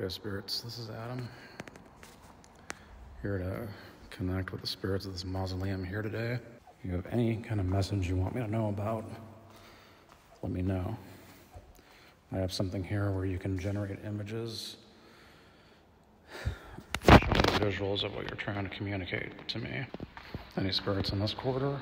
Okay, spirits, this is Adam. Here to connect with the spirits of this mausoleum here today. If you have any kind of message you want me to know about, let me know. I have something here where you can generate images, visuals of what you're trying to communicate to me. Any spirits in this corridor?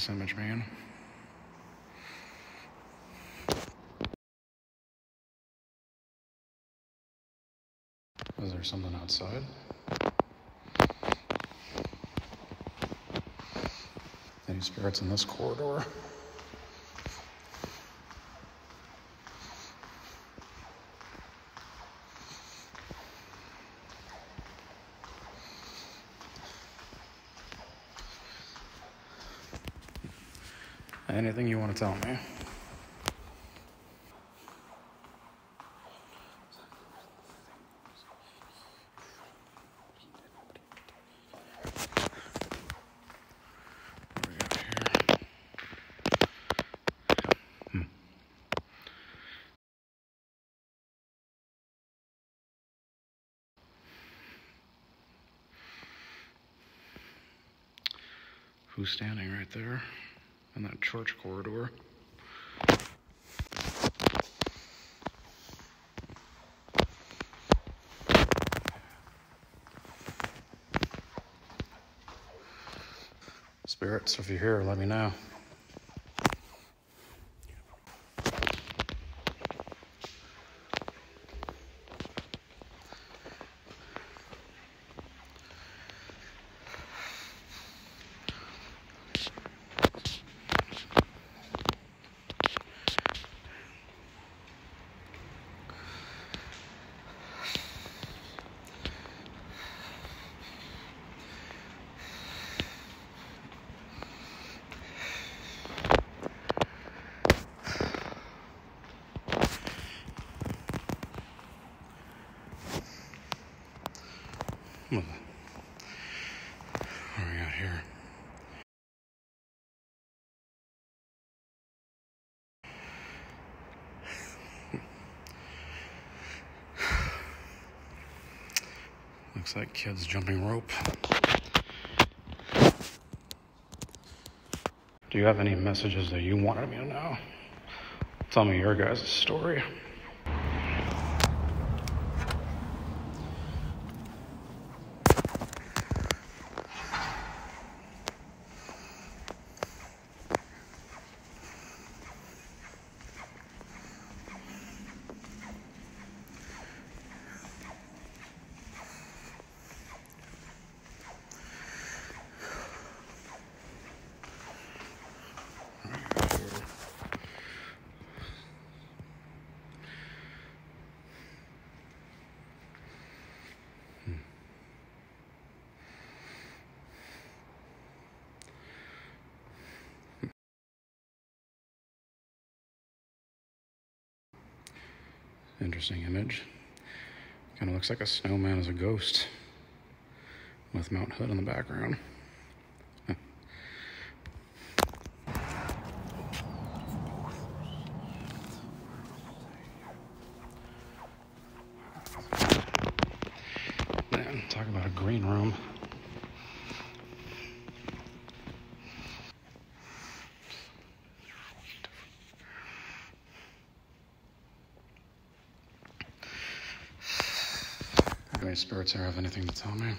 This image mean? Is there something outside? Any spirits in this corridor? Anything you want to tell me? Who's standing right there in that church corridor? Spirits, if you're here, let me know. What do we got here? Looks like kids jumping rope. Do you have any messages that you wanted me to know? Tell me your guys' story. Interesting image. Kind of looks like a snowman as a ghost with Mount Hood in the background. Man, talk about a green room. Any spirits here have anything to tell me?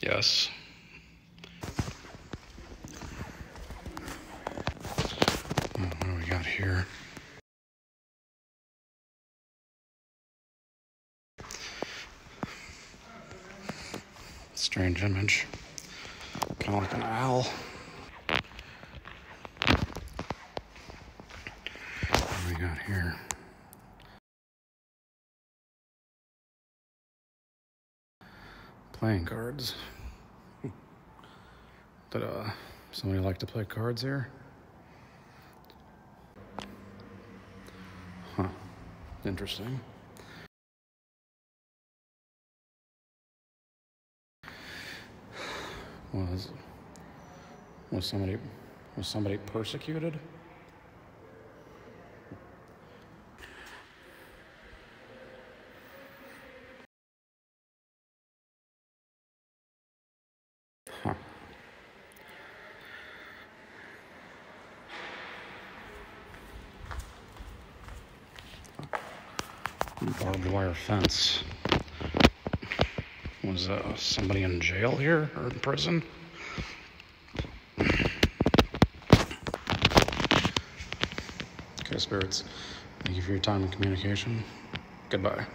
Yes. Oh, what do we got here? Strange image. Kind of like an owl. here. Playing cards. Ta-da. Uh, somebody like to play cards here? Huh. Interesting. Was was somebody was somebody persecuted? Barbed wire fence. Was uh, somebody in jail here or in prison? Okay, spirits. Thank you for your time and communication. Goodbye.